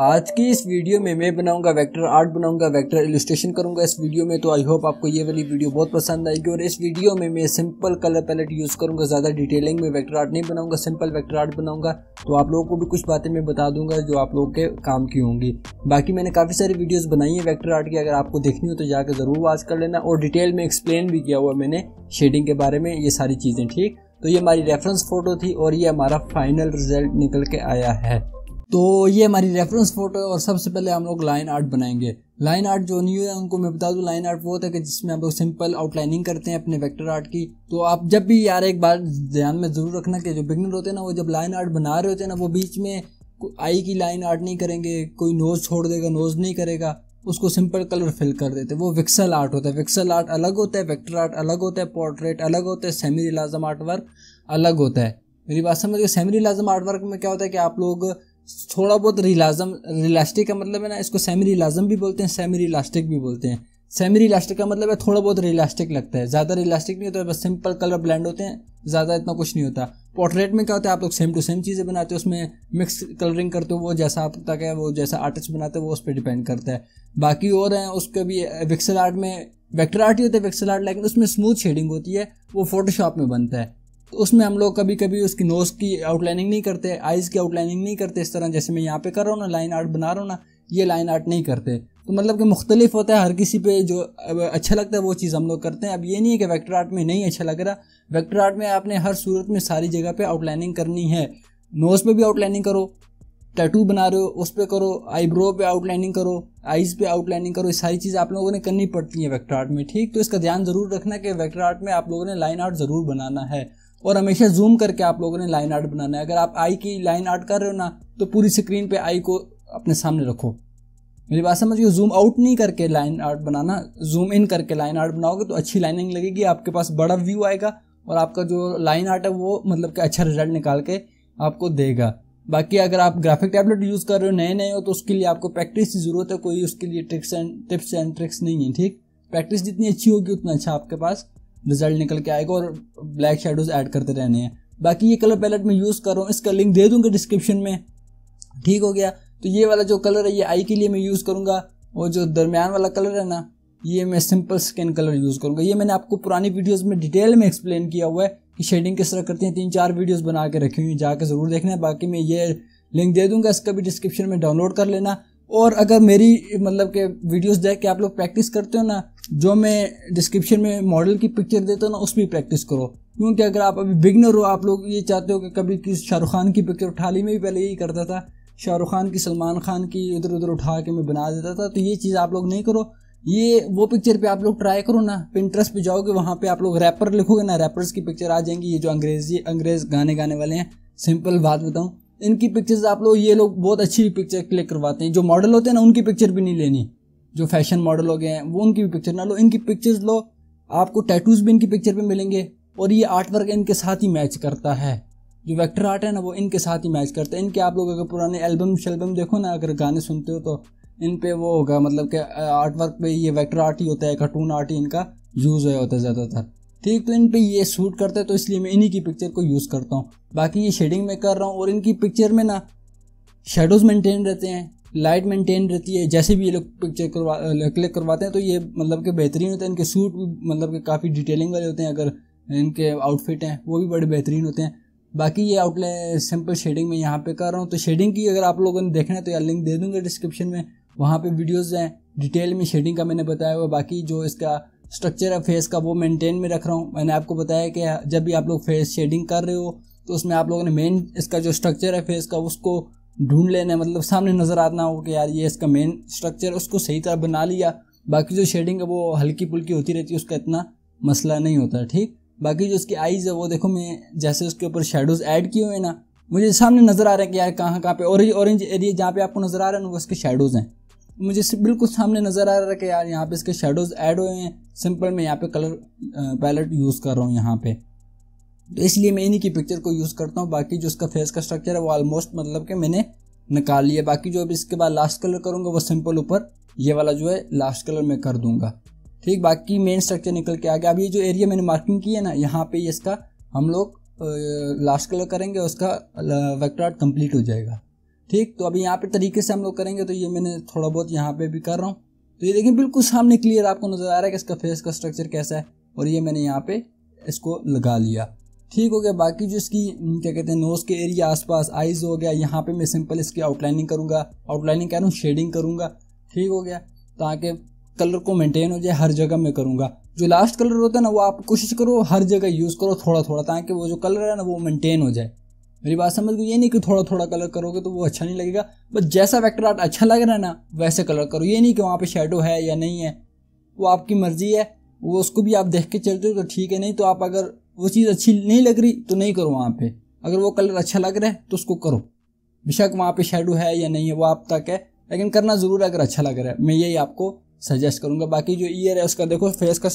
आज की इस वीडियो में मैं बनाऊँगा वेक्टर आर्ट बनाऊँगा वेक्टर इलस्ट्रेशन करूँगा। इस वीडियो में तो आई होप आपको ये वाली वीडियो बहुत पसंद आएगी। और इस वीडियो में मैं सिंपल कलर पैलेट यूज़ करूँगा, ज़्यादा डिटेलिंग में वेक्टर आर्ट नहीं बनाऊँगा सिंपल वेक्टर आर्ट बनाऊँगा। तो आप लोगों को भी कुछ बातें मैं बता दूँगा जो आप लोगों के काम की होंगी। बाकी मैंने काफ़ी सारी वीडियोज़ बनाई है वेक्टर आर्ट की, अगर आपको देखनी हो तो जाकर ज़रूर वॉच कर लेना। और डिटेल में एक्सप्लेन भी किया हुआ मैंने शेडिंग के बारे में, ये सारी चीज़ें, ठीक? तो ये हमारी रेफरेंस फ़ोटो थी और ये हमारा फाइनल रिज़ल्ट निकल के आया है। तो ये हमारी रेफरेंस फ़ोटो है और सबसे पहले हम लोग लाइन आर्ट बनाएँगे। लाइन आर्ट जो न्यू है, उनको मैं बता दूँ लाइन आर्ट वो होता है कि जिसमें हम लोग सिंपल आउटलाइनिंग करते हैं अपने वेक्टर आर्ट की। तो आप जब भी यार एक बार ध्यान में ज़रूर रखना कि जो बिगनर होते हैं ना, वो जब लाइन आर्ट बना रहे होते हैं ना, वो बीच में आई की लाइन आर्ट नहीं करेंगे, कोई नोज़ छोड़ देगा नोज़ नहीं करेगा, उसको सिंपल कलर फिल कर देते वो विक्सल आर्ट होता है। विक्सल आर्ट अलग होता है वेक्टर आर्ट अलग होता है पोर्ट्रेट अलग होता है सेमी रिलाजम आर्ट वर्क अलग होता है। मेरी बात समझ सेमी रिलाजम आर्ट वर्क में क्या होता है कि आप लोग थोड़ा बहुत रिलाजम रिलास्टिक का मतलब है ना, इसको सेमी रिलाजम भी बोलते हैं सेमी रिलास्टिक भी बोलते हैं। सेमी रिलास्टिक का मतलब है थोड़ा बहुत रिलास्टिक लगता है। ज़्यादा रिलास्टिक नहीं होता है बस सिंपल कलर ब्लेंड होते हैं, ज़्यादा इतना कुछ नहीं होता। पोर्ट्रेट में क्या होता है, आप लोग सेम टू सेम चीज़ें बनाते हो, उसमें मिक्स कलरिंग करते हो, वो जैसा आप तक है, वो जैसा आर्टिस्ट बनाते हैं, वो उस पर डिपेंड करता है। बाकी और हैं, उसका भी विक्सल आर्ट में वेक्टर आर्ट ही होता है विक्सल आर्ट लेकिन उसमें स्मूथ शेडिंग होती है, वो फोटोशॉप में बनता है। उसमें हम लोग कभी कभी उसकी नोज़ की आउटलाइनिंग नहीं करते आइज़ की आउटलाइनिंग नहीं करते इस तरह, जैसे मैं यहाँ पे कर रहा हूँ ना लाइन आर्ट बना रहा हूँ ना, ये लाइन आर्ट नहीं करते। तो मतलब कि मुख्तलिफ़ होता है, हर किसी पे जो अच्छा लगता है वो चीज़ हम लोग करते हैं। अब ये नहीं है कि वेक्टर आर्ट में नहीं अच्छा लग रहा वेक्टर आर्ट में आपने हर सूरत में सारी जगह पे आउटलाइनिंग करनी है। नोज़ पे भी आउटलाइनिंग करो टैटू बना रहे हो, उस पर करो आईब्रो पे आउटलाइनिंग करो आइज़ पे आउटलाइनिंग करो, ये सारी चीज़ आप लोगों ने करनी पड़ती है वेक्टर आर्ट में, ठीक? तो इसका ध्यान ज़रूर रखना कि वेक्टर आर्ट में आप लोगों ने लाइन आर्ट ज़रूर बनाना है। और हमेशा जूम करके आप लोगों ने लाइन आर्ट बनाना है। अगर आप आई की लाइन आर्ट कर रहे हो ना तो पूरी स्क्रीन पे आई को अपने सामने रखो। मेरी बात समझिए जूम आउट नहीं करके लाइन आर्ट बनाना जूम इन करके लाइन आर्ट बनाओगे तो अच्छी लाइनिंग लगेगी, आपके पास बड़ा व्यू आएगा और आपका जो लाइन आर्ट है वो मतलब कि अच्छा रिज़ल्ट निकाल के आपको देगा। बाकी अगर आप ग्राफिक टैबलेट यूज़ कर रहे हो नए नए हो तो उसके लिए आपको प्रैक्टिस की ज़रूरत है, कोई उसके लिए tricks and tips and tricks नहीं है, ठीक? प्रैक्टिस जितनी अच्छी होगी उतना अच्छा आपके पास रिज़ल्ट निकल के आएगा और ब्लैक शेडोज ऐड करते रहने हैं। बाकी ये कलर पैलेट में यूज़ कर रहा हूँ, इसका लिंक दे दूँगा डिस्क्रिप्शन में। ठीक हो गया? तो ये वाला जो कलर है, ये आई के लिए मैं यूज़ करूँगा। और जो दरमियान वाला कलर है ना, ये मैं सिंपल स्किन कलर यूज़ करूँगा। ये मैंने आपको पुरानी वीडियोज़ में डिटेल में एक्सप्लेन किया हुआ है कि शेडिंग किस तरह करती हैं। तीन चार वीडियोज़ बना के रखी हुई जाकर ज़रूर देखना है। बाकी मैं ये लिंक दे दूँगा, इसका भी डिस्क्रिप्शन में डाउनलोड कर लेना। और अगर मेरी मतलब के वीडियोस देख के आप लोग प्रैक्टिस करते हो ना जो मैं डिस्क्रिप्शन में मॉडल की पिक्चर देता हूँ ना उस पर प्रैक्टिस करो। क्योंकि अगर आप अभी बिगनर हो, आप लोग ये चाहते हो कि कभी किस शाहरुख खान की पिक्चर उठा ली, मैं भी पहले यही करता था। शाहरुख खान की, सलमान खान की इधर उधर उठा के मैं बना देता था। तो ये चीज़ आप लोग नहीं करो। ये, वो पिक्चर पे आप लोग ट्राई करो ना पिंट्रस्ट पे जाओगे, वहाँ पे आप लोग रैपर लिखोगे ना रैपर्स की पिक्चर आ जाएँगी। ये जो अंग्रेज़ी, अंग्रेज़ गाने गाने वाले हैं सिंपल बात बताऊँ। इनकी पिक्चर्स आप लोग, ये लोग बहुत अच्छी पिक्चर क्लिक करवाते हैं। जो मॉडल होते हैं ना, उनकी पिक्चर भी नहीं लेनी। जो फ़ैशन मॉडल हो गए हैं, वो उनकी भी पिक्चर ना लो। इनकी पिक्चर्स लो, आपको टैटूज भी इनकी पिक्चर पे मिलेंगे, और ये आर्ट वर्क इनके साथ ही मैच करता है। जो वेक्टर आर्ट है ना, वो इनके साथ ही मैच करता है। इनके आप लोग अगर पुराने एल्बम शेल्बम देखो ना, अगर गाने सुनते हो तो इन पे वो होगा मतलब कि आर्ट वर्क पे ये वेक्टर आर्ट ही होता है कार्टून आर्ट ही इनका यूज़ होता है ज़्यादातर। ठीक तो इन पे ये सूट करता है तो इसलिए मैं इन्हीं की पिक्चर को यूज़ करता हूँ। बाकी ये शेडिंग में कर रहा हूँ, और इनकी पिक्चर में ना शेडोज़ मेंटेन रहते हैं। लाइट मेंटेन रहती है, जैसे भी ये लोग पिक्चर करवा क्लिक करवाते हैं तो ये मतलब कि बेहतरीन होते हैं, इनके सूट भी मतलब कि काफ़ी डिटेलिंग वाले होते हैं, अगर इनके आउटफिट हैं, वो भी बड़े बेहतरीन होते हैं। बाकी ये आउटले सिंपल शेडिंग में यहाँ पे कर रहा हूँ तो शेडिंग की अगर आप लोगों ने देखना है तो यार लिंक दे दूँगा डिस्क्रिप्शन में, वहाँ पे वीडियोज़ हैं डिटेल में शेडिंग का मैंने बताया हुआ, बाकी जो इसका स्ट्रक्चर है फेस का, वो मेंटेन में रख रहा हूँ। मैंने आपको बताया कि जब भी आप लोग फेस शेडिंग कर रहे हो तो उसमें आप लोगों ने मेन इसका जो स्ट्रक्चर है फेस का, उसको ढूंढ लेना मतलब सामने नज़र आना हो कि यार ये इसका मेन स्ट्रक्चर उसको सही तरह बना लिया। बाकी जो शेडिंग है वो हल्की पुल्की होती रहती है, उसका इतना मसला नहीं होता, ठीक? बाकी जो उसकी आईज़ है वो देखो, मैं जैसे उसके ऊपर शेडोज़ ऐड किए हुए ना, मुझे सामने नज़र आ रहा है कि यार कहाँ कहाँ पे ऑरेंज ऑरेंज एरिया जहाँ पे आपको नज़र आ रहा है ना वो उसके शेडोज़ हैं। मुझे बिल्कुल सामने नज़र आ रहा है कि यार यहाँ पे इसके शेडोज़ ऐड हुए हैं। सिंपल मैं यहाँ पे कलर पैलेट यूज़ कर रहा हूँ यहाँ पे। तो इसलिए मैं इन्हीं की पिक्चर को यूज़ करता हूँ। बाकी जो इसका फेस का स्ट्रक्चर है, वो ऑलमोस्ट मतलब कि मैंने निकाल लिया। बाकी जो अब इसके बाद लास्ट कलर करूँगा, वो सिंपल ऊपर, ये वाला जो है लास्ट कलर मैं कर दूँगा। ठीक, बाकी मेन स्ट्रक्चर निकल के आ गया। अब ये जो एरिया मैंने मार्किंग की है ना, यहाँ पे इसका हम लोग लास्ट कलर करेंगे उसका वेक्टर आर्ट कंप्लीट हो जाएगा। ठीक तो अभी यहाँ पे तरीके से हम लोग करेंगे तो ये मैंने थोड़ा बहुत यहाँ पे भी कर रहा हूँ। तो ये देखिए, बिल्कुल सामने क्लियर आपको नज़र आ रहा है कि इसका फेस का स्ट्रक्चर कैसा है। और ये मैंने यहाँ पे इसको लगा लिया। ठीक हो गया। बाकी जो इसकी क्या कहते हैं नोज़ के एरिया आसपास आईज हो गया, यहाँ पे मैं सिंपल इसकी आउटलाइनिंग करूँगा। आउटलाइनिंग कह रहा हूँ शेडिंग करूँगा। ठीक हो गया। ताकि कलर को मेंटेन हो जाए, हर जगह मैं करूँगा। जो लास्ट कलर होता है ना, वो आप कोशिश करो, हर जगह यूज़ करो थोड़ा थोड़ा ताकि वो जो कलर है ना, वो मेंटेन हो जाए। मेरी बात समझ गई? ये नहीं कि थोड़ा थोड़ा कलर करोगे तो वो अच्छा नहीं लगेगा। बस जैसा वेक्टर आर्ट अच्छा लग रहा है ना, वैसे कलर करो। ये नहीं कि वहाँ पे शेडो है या नहीं है। वो आपकी मर्ज़ी है। वो उसको भी आप देख के चलते हो तो ठीक है, नहीं तो आप अगर वो चीज़ अच्छी नहीं लग रही तो नहीं करो वहाँ पे। अगर वो कलर अच्छा लग रहा है तो उसको करो। बेशक वहाँ पे शेडो है या नहीं है, वो आप तक है, लेकिन करना ज़रूर है अगर अच्छा लग रहा है। मैं यही आपको सजेस्ट करूँगा। बाकी जो ईयर है, उसका देखो फेस का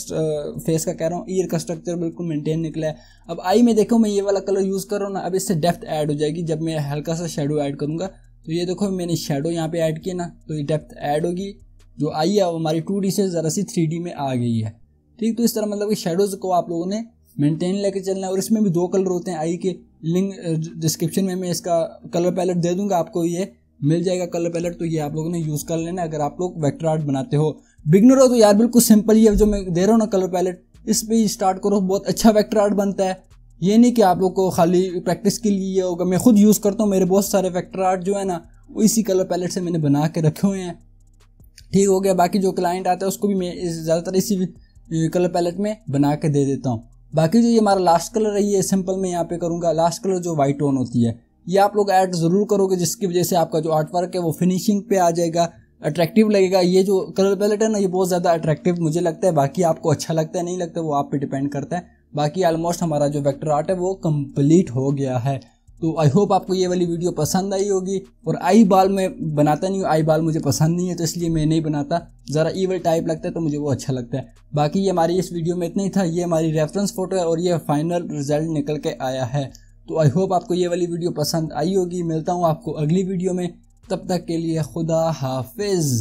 फेस का कह रहा हूँ ईयर का स्ट्रक्चर बिल्कुल मेंटेन निकला है। अब आई में देखो, मैं ये वाला कलर यूज़ कर रहा हूँ ना, अब इससे डेप्थ ऐड हो जाएगी। जब मैं हल्का सा शेडो ऐड करूँगा तो ये देखो, मैंने शेडो यहाँ पे ऐड किया ना तो ये डेप्थ ऐड होगी। जो आई है, वो हमारी टू से ज़रा सी थ्री में आ गई है। ठीक तो इस तरह मतलब कि शेडोज़ को आप लोगों ने मेंटेन लेके चलना है और इसमें भी दो कलर होते हैं, आई के लिंक डिस्क्रिप्शन में मैं इसका कलर पैलेट दे दूँगा आपको, ये मिल जाएगा कलर पैलेट तो ये आप लोगों ने यूज़ कर लेना अगर आप लोग वेक्टर आर्ट बनाते हो। बिगनर हो तो यार बिल्कुल सिंपल ये जो मैं दे रहा हूँ ना कलर पैलेट इस पर ही स्टार्ट करो, बहुत अच्छा वेक्टर आर्ट बनता है। ये नहीं कि आप लोग को खाली प्रैक्टिस के लिए होगा, मैं खुद यूज़ करता हूँ, मेरे बहुत सारे वेक्टर आर्ट जो है ना, वो इसी कलर पैलेट से मैंने बना के रखे हुए हैं। ठीक हो गया, बाकी जो क्लाइंट आता है उसको भी मैं ज़्यादातर इसी कलर पैलेट में बना के दे देता हूँ। बाकी जो ये हमारा लास्ट कलर है, ये सिंपल मैं यहाँ पे करूँगा। लास्ट कलर जो वाइट टोन होती है, ये आप लोग ऐड ज़रूर करोगे, जिसकी वजह से आपका जो आर्ट वर्क है वो फिनिशिंग पे आ जाएगा अट्रैक्टिव लगेगा। ये जो कलर पैलेट है ना, ये बहुत ज़्यादा अट्रैक्टिव मुझे लगता है। बाकी आपको अच्छा लगता है, नहीं लगता वो आप पे डिपेंड करता है। बाकी ऑलमोस्ट हमारा जो वेक्टर आर्ट है, वो कंप्लीट हो गया है। तो आई होप आपको ये वाली वीडियो पसंद आई होगी और आई बाल में बनाता नहीं हूँ आई बाल मुझे पसंद नहीं है तो इसलिए मैं नहीं बनाता। ज़रा ईवल टाइप लगता है तो मुझे वो अच्छा लगता है। बाकी ये हमारी इस वीडियो में इतना ही था। ये हमारी रेफरेंस फ़ोटो है और ये फाइनल रिज़ल्ट निकल के आया है। तो आई होप आपको ये वाली वीडियो पसंद आई होगी। मिलता हूँ आपको अगली वीडियो में। तब तक के लिए खुदा हाफिज़।